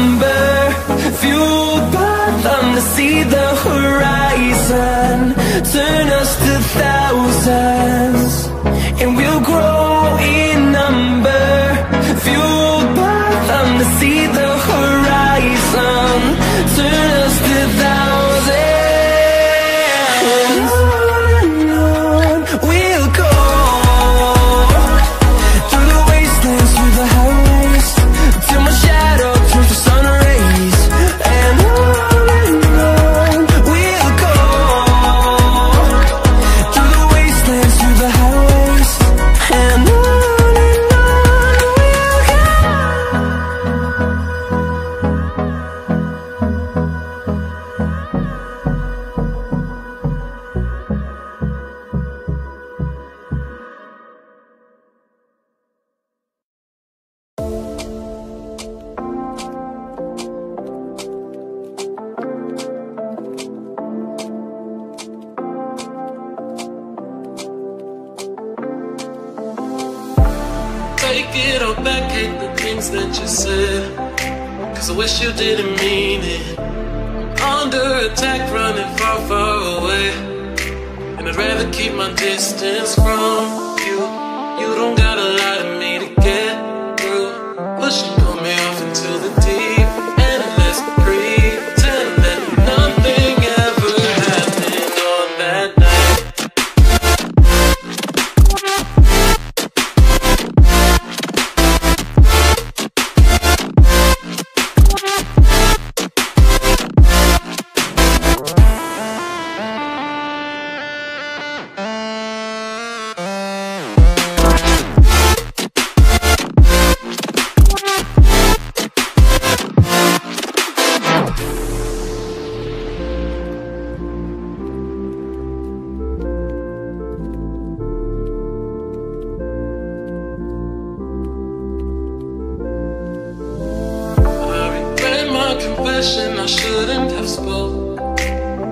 number, fueled by them to see the horizon, turn us to thousands. That you said. Cause I wish you didn't mean it. Under attack, running far, far away. And I'd rather keep my distance from you. You don't gotta lie to me I shouldn't have spoke.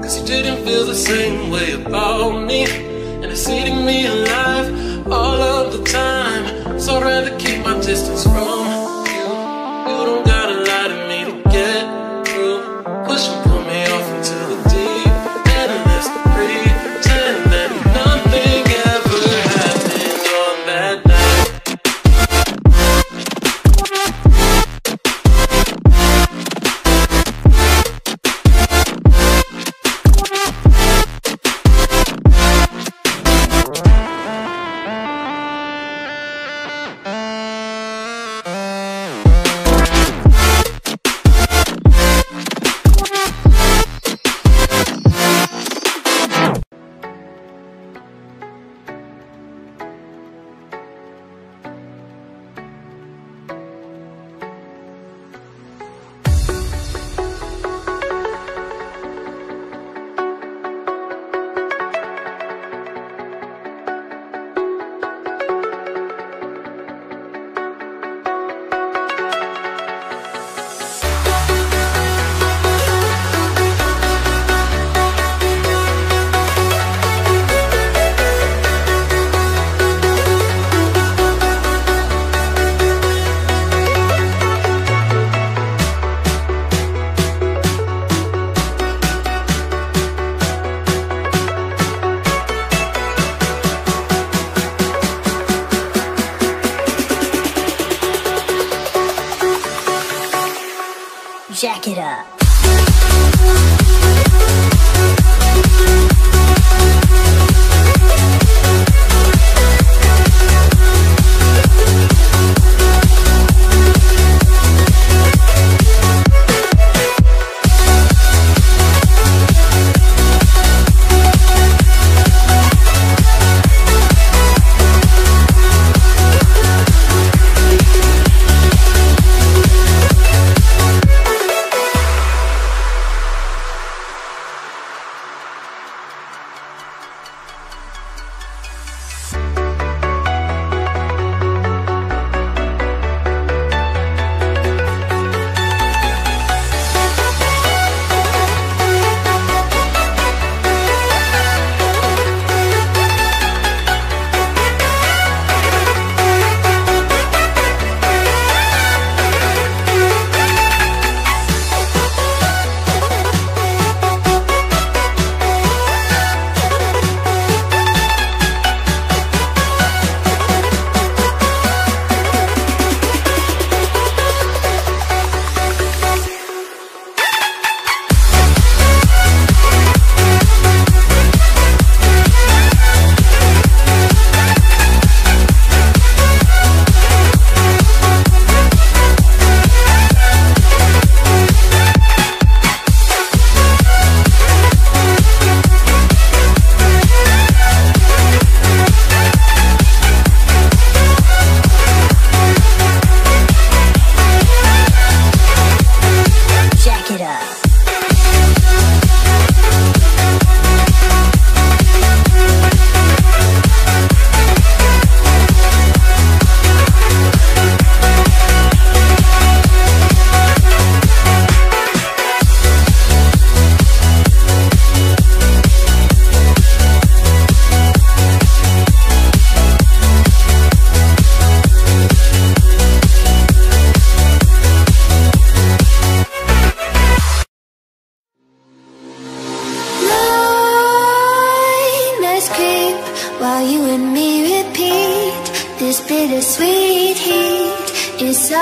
Cause you didn't feel the same way about me. And it's eating me alive all of the time. So I'd rather keep my distance from Jack it up.